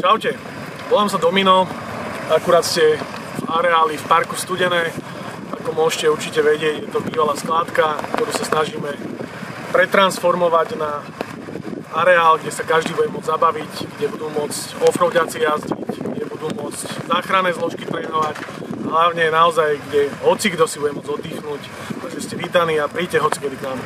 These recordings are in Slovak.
Čaute, volám sa Domino, akurát ste v areáli v parku Studené. Ako môžete určite vedieť, je to bývalá skládka, ktorú sa snažíme pretransformovať na areál, kde sa každý bude môcť zabaviť, kde budú môcť offroadiaci jazdiť, kde budú môcť záchranné zložky trénovať, hlavne naozaj, kde hoci kto si bude môcť oddychnúť, takže ste vítaní a príďte hoci kedy k nám.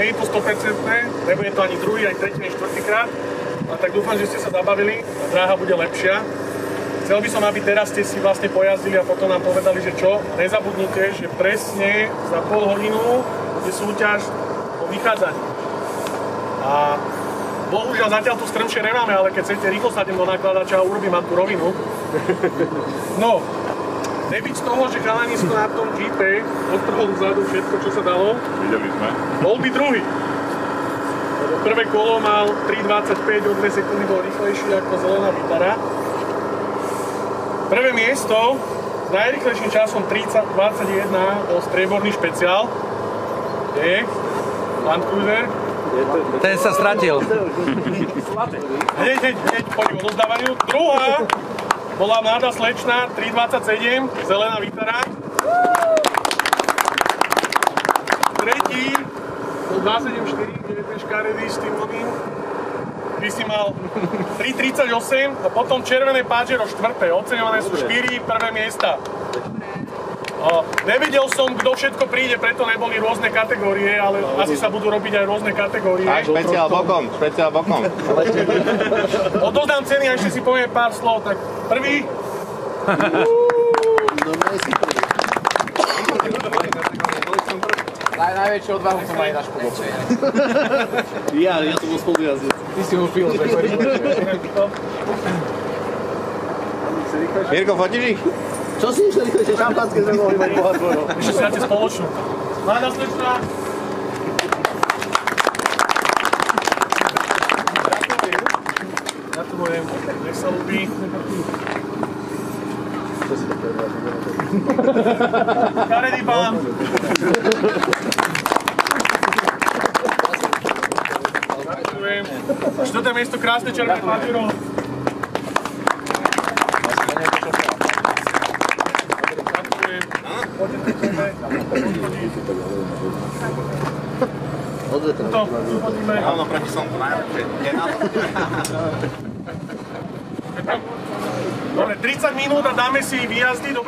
Nie je to 100%, nebude to ani druhý, ani tretí, ani štvrtýkrát. A tak dúfam, že ste sa zabavili a dráha bude lepšia. Chcel by som, aby teraz ste si vlastne pojazdili a potom nám povedali, že čo. Nezabudnite, že presne za pol hodinu je súťaž o vychádzaní. A bohužiaľ zatiaľ tu strmšie nemáme, ale keď chcete, rýchlo sa do nakladača a urobím vám tú rovinu. No, nebyť z toho, že chalanisko na tom GP odtrhol vzadu všetko, čo sa dalo, Videli sme. bol by druhý. Lebo prvé kolo mal 3.25, o 2 sekundy bol rýchlejší ako zelená vytara. Prvé miesto s najrýchlejším časom 30.21 bol strieborný špeciál. Je Land Cruiser. Ten sa stratil. Hneď, hneď, hneď poďme odozdávaniu. Druhá bola mladá slečna 3.27, zelená vytara. Tretí bol 2.74, kde je ten škaredý s tým novým. Ty si mal 3.38 a potom červené Pajero štvrté. Oceňované sú 4 prvé miesta. O, nevidel som, kto všetko príde, preto neboli rôzne kategórie, ale asi sa budú robiť aj rôzne kategórie. Aj špeciál bokom, špeciál bokom. Odozdám ceny a ešte si poviem pár slov. Tak prvý, Naj, najväčšiu odvahu som aj na špulce. Ja, ja som bol spolujazdec. Ty si ho pil, že Mirko, fotíš ich? Čo si išli rýchlejšie šampanské sme mohli mať pohľad svojho? ešte si dáte spoločnú. Mladá slečna. Nech sa ľúbi. Karedý pán. Gratulujem. Štvrté miesto, krásne červené Pajero. Gratulujem. Poďte, poďte. Odvetra. To, tu chodíme. Rovno proti slnku, najlepšie. Dobre, 30 minút a dáme si výjazdy, dobre?